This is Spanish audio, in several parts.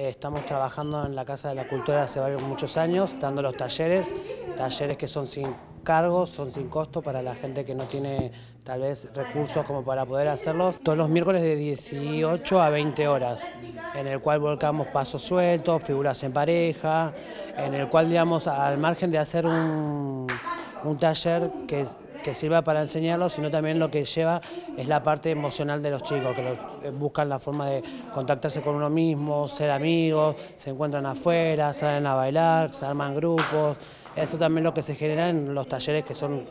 Eh, estamos trabajando en la Casa de la Cultura hace varios, muchos años, dando los talleres, talleres que son sin cargo, son sin costo para la gente que no tiene tal vez recursos como para poder hacerlos, todos los miércoles de 18 a 20 horas, en el cual volcamos pasos sueltos, figuras en pareja, en el cual digamos al margen de hacer un, un taller que que sirva para enseñarlos, sino también lo que lleva es la parte emocional de los chicos, que eh, buscan la forma de contactarse con uno mismo, ser amigos, se encuentran afuera, salen a bailar, se arman grupos. Eso también es lo que se genera en los talleres que son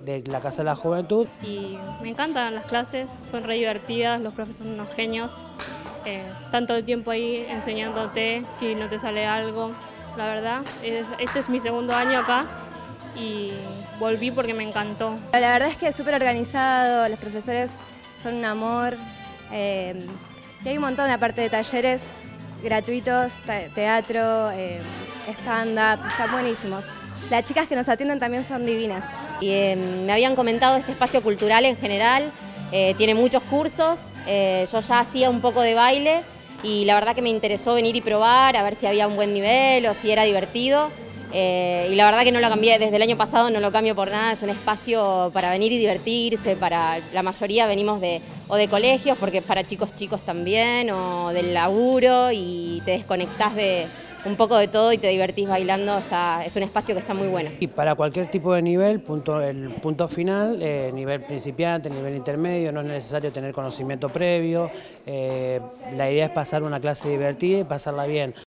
de la Casa de la Juventud. Y me encantan las clases, son re divertidas, los profes son unos genios. Eh, tanto el tiempo ahí enseñándote si no te sale algo. La verdad, este es mi segundo año acá y volví porque me encantó. La verdad es que es súper organizado, los profesores son un amor eh, y hay un montón aparte de talleres gratuitos, teatro, eh, stand-up, están buenísimos. Las chicas que nos atienden también son divinas. Y, eh, me habían comentado este espacio cultural en general, tiene muchos cursos, yo ya hacía un poco de baile y la verdad que me interesó venir y probar, a ver si había un buen nivel o si era divertido. Eh, y la verdad que no lo cambié. Desde el año pasado, no lo cambio por nada, es un espacio para venir y divertirse, para la mayoría venimos de, o de colegios, porque es para chicos chicos también, o del laburo y te desconectás de, un poco de todo y te divertís bailando, es un espacio que está muy bueno. Y para cualquier tipo de nivel, punto, el punto final, eh, nivel principiante, nivel intermedio, no es necesario tener conocimiento previo, eh, la idea es pasar una clase divertida y pasarla bien.